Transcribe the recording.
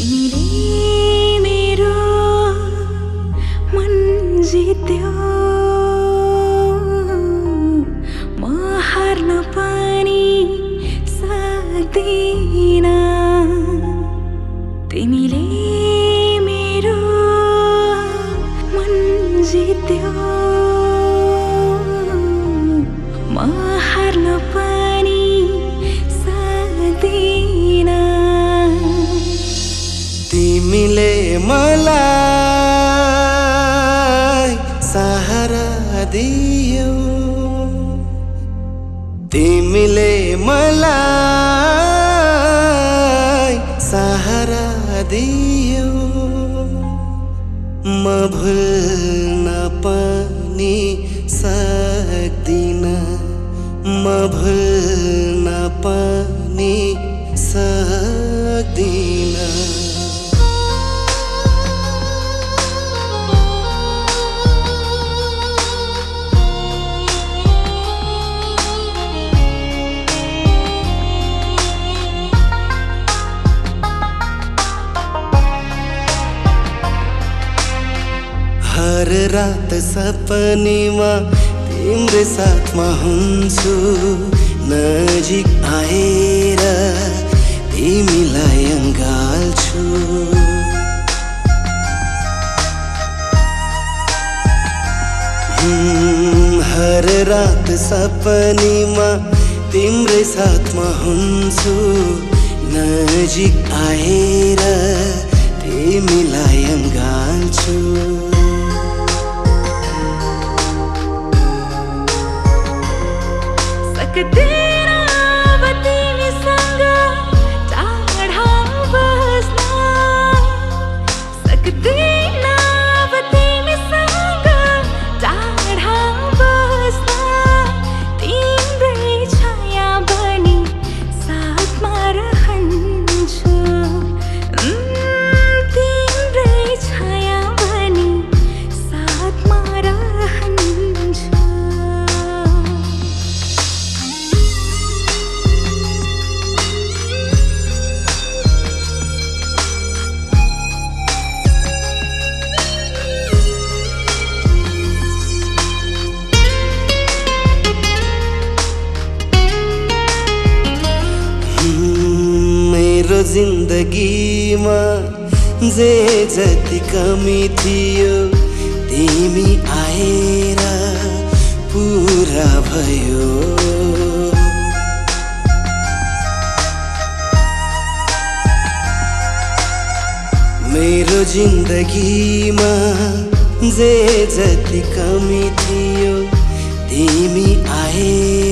तिमीले मेरो मन जित्यो म हार्न पानी सिन तिमीले मेरो मन जित्यौ तिमीले मलाई सहारा दियो। म भुल्न पनि सक्दिन। म भुल्न हर रात सपनीमा तिम्रो साथमा हुन्छु। नजिक आएर तिमीलाई हम्म, हर रात सपनीमा तिम्रै साथमा हुन्छु। नजिक आएर तिमीलाई अँगाल्छु। सक्दिन अब जिन्दगीमा जे जति कमी थियो तिमी आएर पुरा भयो। मेरो जिन्दगीमा जे जति कमी थियो तिमी आएर